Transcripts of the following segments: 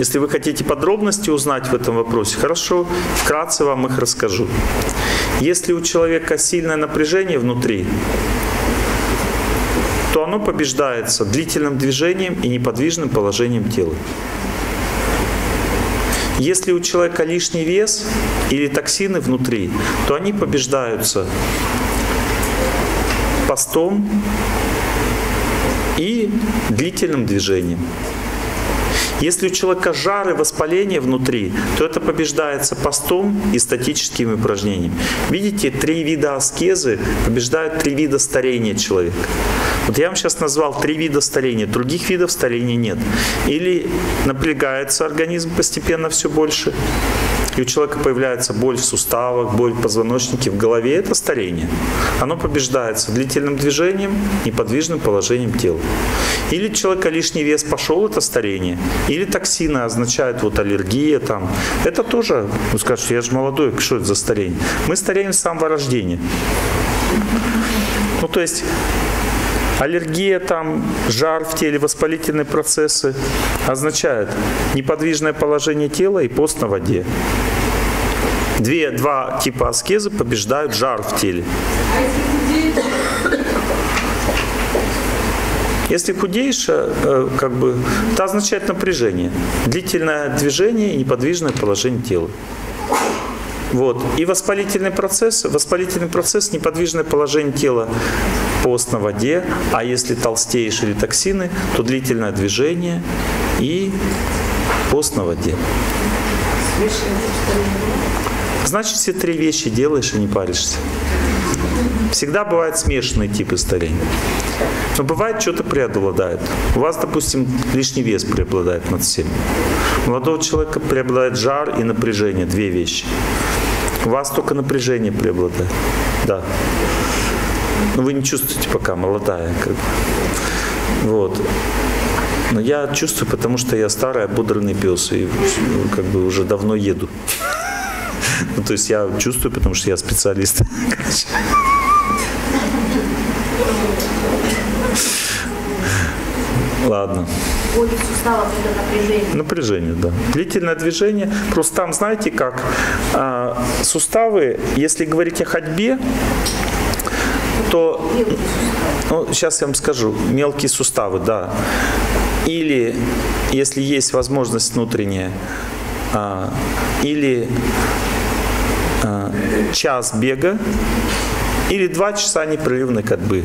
Если вы хотите подробности узнать в этом вопросе, хорошо, вкратце вам их расскажу. Если у человека сильное напряжение внутри, то оно побеждается длительным движением и неподвижным положением тела. Если у человека лишний вес или токсины внутри, то они побеждаются постом и длительным движением. Если у человека жар и воспаление внутри, то это побеждается постом и статическими упражнениями. Видите, три вида аскезы побеждают три вида старения человека. Вот я вам сейчас назвал три вида старения, других видов старения нет. Или напрягается организм постепенно все больше, и у человека появляется боль в суставах, боль в позвоночнике, в голове, это старение. Оно побеждается длительным движением, неподвижным положением тела. Или у человека лишний вес пошел, это старение. Или токсины означают вот аллергия там. Это тоже, вы скажете, я же молодой, что это за старение? Мы стареем с самого рождения. Ну, то есть Аллергия, там, жар в теле, воспалительные процессы означают неподвижное положение тела и пост на воде. Две, два типа аскезы побеждают жар в теле. Если худеешь, э, как бы, это означает напряжение. Длительное движение и неподвижное положение тела. Вот. И воспалительный процесс, воспалительный процесс, неподвижное положение тела, пост на воде, а если толстеешь или токсины, то длительное движение и пост на воде. Значит, все три вещи делаешь и не паришься. Всегда бывают смешанные типы старения. Но бывает, что-то преобладает. У вас, допустим, лишний вес преобладает над всем. У молодого человека преобладает жар и напряжение. Две вещи. У вас только напряжение преобладает. Да. Но вы не чувствуете пока, молодая. Как бы. Вот. Но я чувствую, потому что я старый, ободранный пес. И как бы уже давно еду. Ну, то есть я чувствую, потому что я специалист. Ладно. Напряжение. Напряжение, да. Длительное движение. Просто там, знаете как, а, суставы, если говорить о ходьбе, то, ну, сейчас я вам скажу, мелкие суставы, да. Или, если есть возможность внутренняя, а, или а, час бега, или два часа непрерывной ходьбы.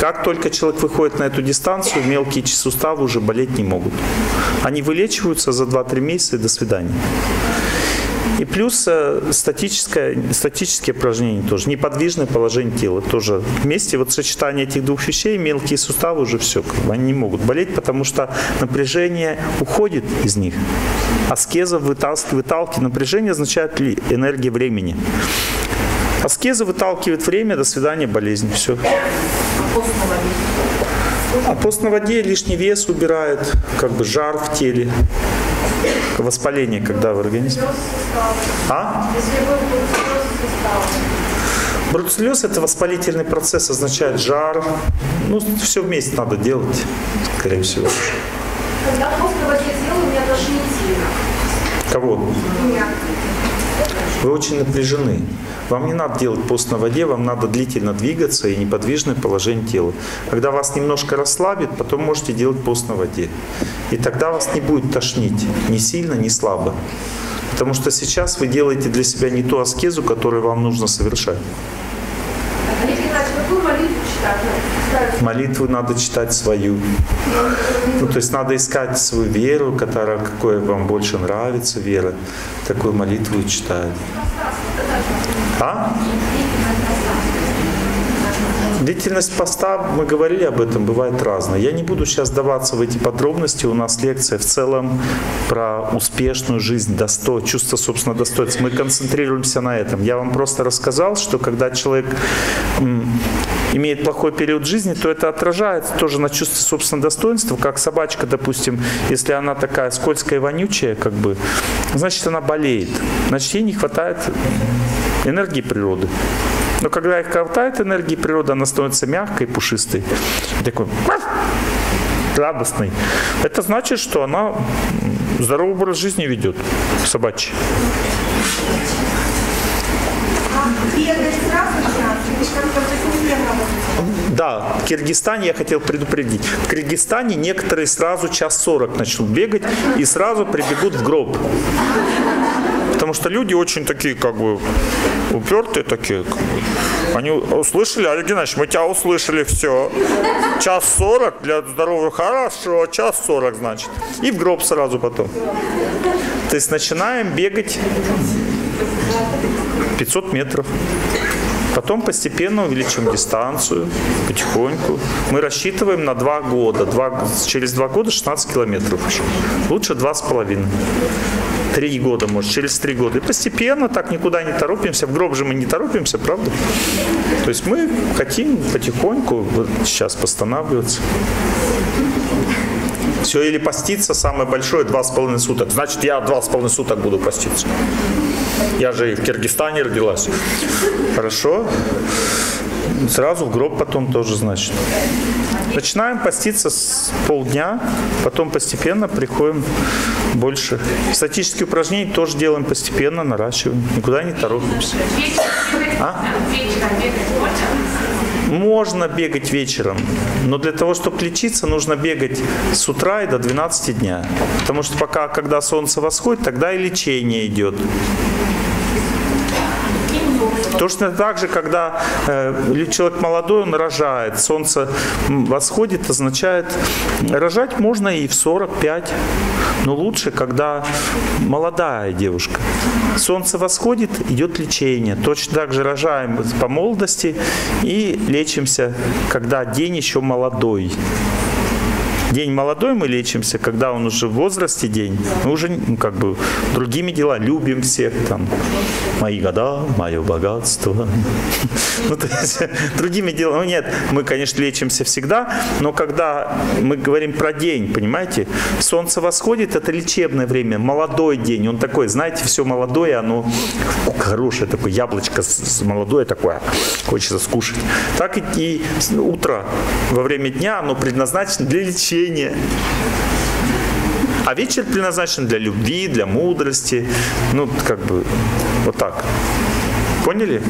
Как только человек выходит на эту дистанцию, мелкие суставы уже болеть не могут. Они вылечиваются за 2-3 месяца и до свидания. И плюс э, статическое, статические упражнения тоже, неподвижное положение тела тоже. Вместе вот сочетание этих двух вещей, мелкие суставы уже все, как бы, они не могут болеть, потому что напряжение уходит из них. Аскеза выталкивает, выталкивает напряжение означает ли энергия времени. Аскеза выталкивает время, до свидания, болезнь, все. А пост на воде лишний вес убирает, как бы жар в теле, воспаление, когда в организме. А? Бруцеллез – это воспалительный процесс, означает жар. Ну, все вместе надо делать, скорее всего. Когда пост на воде сделаю, у меня тошнит сильно. Кого? Вы очень напряжены. Вам не надо делать пост на воде, вам надо длительно двигаться и неподвижное положение тела. Когда вас немножко расслабит, потом можете делать пост на воде. И тогда вас не будет тошнить ни сильно, ни слабо. Потому что сейчас вы делаете для себя не ту аскезу, которую вам нужно совершать. Молитву надо читать свою. Ну, то есть надо искать свою веру, которая какая вам больше нравится вера. Такую молитву читать. А? Длительность поста, мы говорили об этом, бывает разная. Я не буду сейчас даваться в эти подробности. У нас лекция в целом про успешную жизнь, досто, чувство собственного достоинства. Мы концентрируемся на этом. Я вам просто рассказал, что когда человек имеет плохой период жизни, то это отражается тоже на чувство собственного достоинства, как собачка, допустим, если она такая скользкая и вонючая, как бы, значит, она болеет. Значит, ей не хватает энергии природы. Но когда их хватает энергии природы, она становится мягкой, пушистой. И такой радостной, это значит, что она здоровый образ жизни ведет, собачий. Бегать сразу час, или как-то постепенно вот Да, в Киргизстане я хотел предупредить. В Киргизстане некоторые сразу час 40 начнут бегать и сразу прибегут в гроб. Потому что люди очень такие, как бы, упертые такие. как бы. Они услышали, Олег Геннадьевич, мы тебя услышали, все. Час 40 для здоровья хорошо, час 40, значит. И в гроб сразу потом. То есть начинаем бегать 500 метров. Потом постепенно увеличим дистанцию, потихоньку. Мы рассчитываем на 2 года. Два, через 2 года 16 километров. уже. Лучше 2,5. Три года, может, через три года. И постепенно так никуда не торопимся. В гроб же мы не торопимся, правда? То есть мы хотим потихоньку вот сейчас постанавливаться. Все, или поститься самое большое два с половиной суток. Значит, я два с половиной суток буду поститься. Я же и в Киргизстане родилась. Хорошо. Сразу в гроб потом тоже, значит. Начинаем поститься с полдня, потом постепенно приходим больше. Статические упражнения тоже делаем постепенно, наращиваем. Никуда не торопимся. А? Можно бегать вечером, но для того, чтобы лечиться, нужно бегать с утра и до 12 дня. Потому что пока, когда солнце восходит, тогда и лечение идет. Точно так же, когда э, человек молодой, он рожает, солнце восходит, означает, рожать можно и в 45, но лучше, когда молодая девушка. Солнце восходит, идет лечение. Точно так же рожаем по молодости и лечимся, когда день еще молодой. День молодой мы лечимся, когда он уже в возрасте день, мы уже ну, как бы другими делами любим всех там. Мои года, мое богатство. Ну, то есть, другими делами. Ну, нет, мы, конечно, лечимся всегда, но когда мы говорим про день, понимаете, солнце восходит, это лечебное время, молодой день, он такой, знаете, все молодое, оно хорошее такое, яблочко молодое такое, хочется скушать. Так и, и утро во время дня, оно предназначено для лечения. А вечер предназначен для любви, для мудрости. Ну, как бы, вот так. Поняли?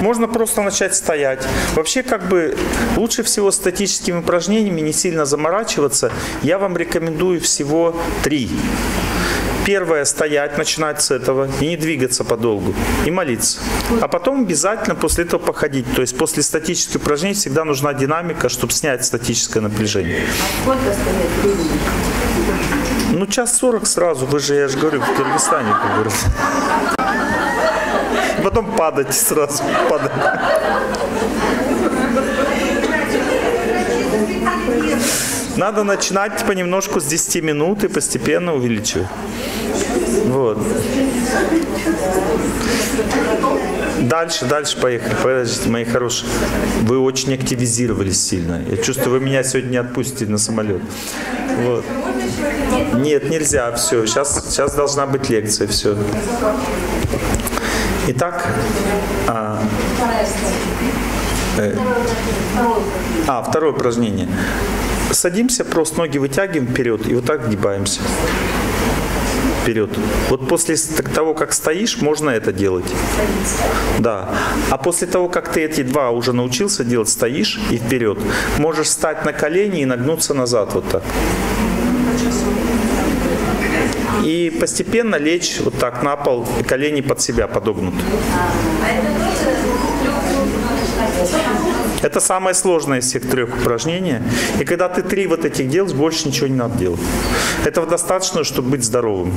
Можно просто начать стоять. Вообще, как бы, лучше всего статическими упражнениями не сильно заморачиваться. Я вам рекомендую всего три. Первое – стоять, начинать с этого и не двигаться подолгу. И молиться. А потом обязательно после этого походить. То есть после статических упражнений всегда нужна динамика, чтобы снять статическое напряжение. Ну, час сорок сразу, вы же, я же говорю, в Кыргызстане, как. Потом падать сразу, падать. Надо начинать понемножку с 10 минут и постепенно увеличивать. Вот. Дальше, дальше поехали. Подождите, мои хорошие. Вы очень активизировались сильно. Я чувствую, вы меня сегодня не отпустите на самолет. Вот. Нет, нельзя. Все, сейчас, сейчас должна быть лекция. Все. Итак, а, э, а, второе упражнение. Садимся, просто ноги вытягиваем вперед и вот так гибаемся. Вперед. Вот после того, как стоишь, можно это делать. Да. А после того, как ты эти два уже научился делать, стоишь и вперед, можешь встать на колени и нагнуться назад вот так. И постепенно лечь вот так на пол, и колени под себя подогнуты. Это самое сложное из всех трех упражнений. И когда ты три вот этих делаешь, больше ничего не надо делать. Этого достаточно, чтобы быть здоровым.